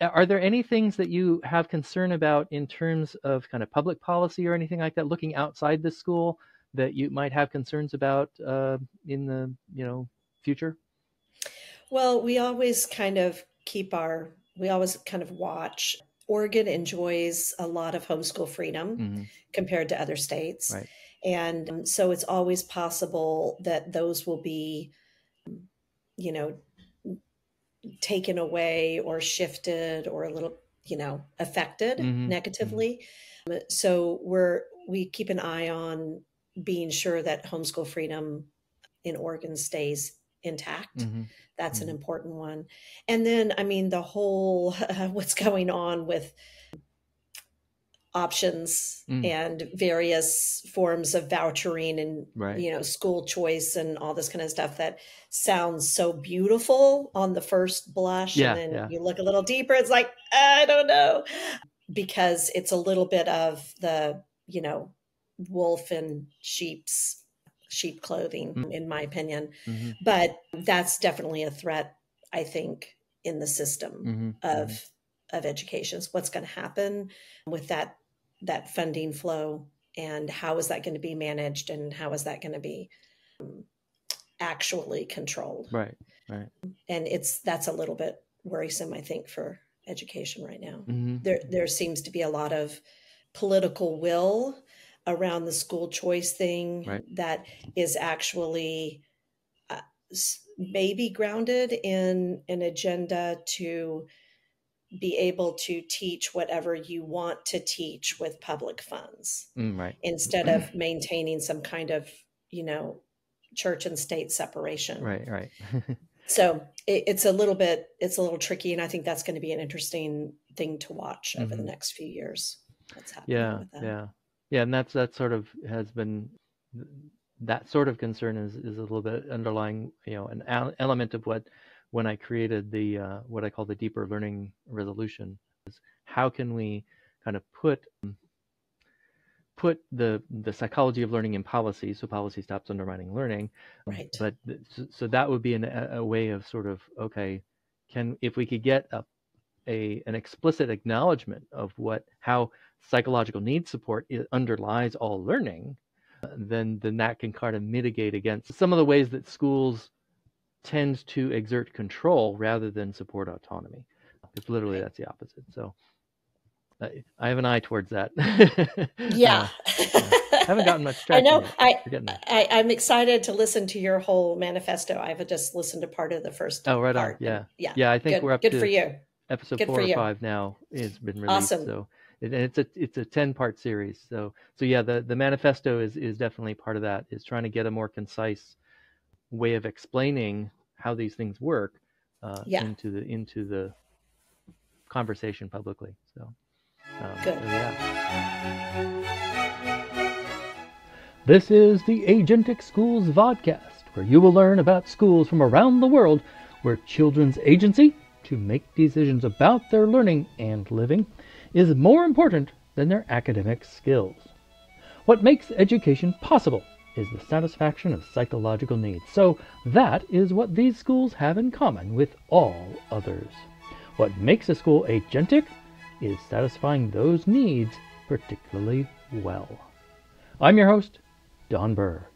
are there any things that you have concern about in terms of kind of public policy or anything like that, looking outside the school that you might have concerns about uh, in the you know future? Well, we always kind of keep our we always kind of watch. Oregon enjoys a lot of homeschool freedom mm-hmm. compared to other states. Right. And um, so it's always possible that those will be, you know, taken away or shifted or a little, you know, affected mm-hmm. negatively. Mm-hmm. So we're, we keep an eye on being sure that homeschool freedom in Oregon stays intact. Mm-hmm. That's mm-hmm. an important one. And then, I mean, the whole uh, what's going on with options mm. and various forms of vouchering and right. you know school choice and all this kind of stuff that sounds so beautiful on the first blush yeah, and then yeah. you look a little deeper it's like i don't know because it's a little bit of the you know wolf and sheep's sheep clothing, mm-hmm. in my opinion. Mm-hmm. But that's definitely a threat, I think, in the system mm-hmm. of mm-hmm. of education. So what's going to happen with that that funding flow, and how is that going to be managed, and how is that going to be um, actually controlled? Right, right. And it's that's a little bit worrisome, I think, for education right now. Mm-hmm. There there seems to be a lot of political will around the school choice thing right. that is actually uh, maybe grounded in an agenda to be able to teach whatever you want to teach with public funds. Mm, right. instead of maintaining some kind of you know church and state separation. Right right. So it, it's a little bit it's a little tricky and i think that's going to be an interesting thing to watch over mm-hmm. the next few years. Yeah yeah. Yeah, and that's that sort of has been that sort of concern is is a little bit underlying, you know, an element of what when I created the uh, what I call the deeper learning resolution is how can we kind of put put the the psychology of learning in policy so policy stops undermining learning. Right. But so that would be an, a way of sort of okay can if we could get a a an explicit acknowledgement of what how psychological needs support underlies all learning, uh, then then that can kind of mitigate against some of the ways that schools tend to exert control rather than support autonomy. It's literally that's the opposite. So I, I have an eye towards that. yeah. uh, haven't gotten much traction. I know. I, I I'm excited to listen to your whole manifesto. I've just listened to part of the first. Oh, right part. on. Yeah. Yeah. Yeah. I think good, we're up good to for you. Episode good four or five now It's been released. Awesome. So and it's a it's a 10 part series so so yeah the the manifesto is is definitely part of that is trying to get a more concise way of explaining how these things work uh, yeah. into the into the conversation publicly so, um, Good. So yeah this is the agentic schools vodcast where you will learn about schools from around the world where children's agency to make decisions about their learning and living is more important than their academic skills. What makes education possible is the satisfaction of psychological needs. So that is what these schools have in common with all others. What makes a school agentic is satisfying those needs particularly well. I'm your host, Don Berg.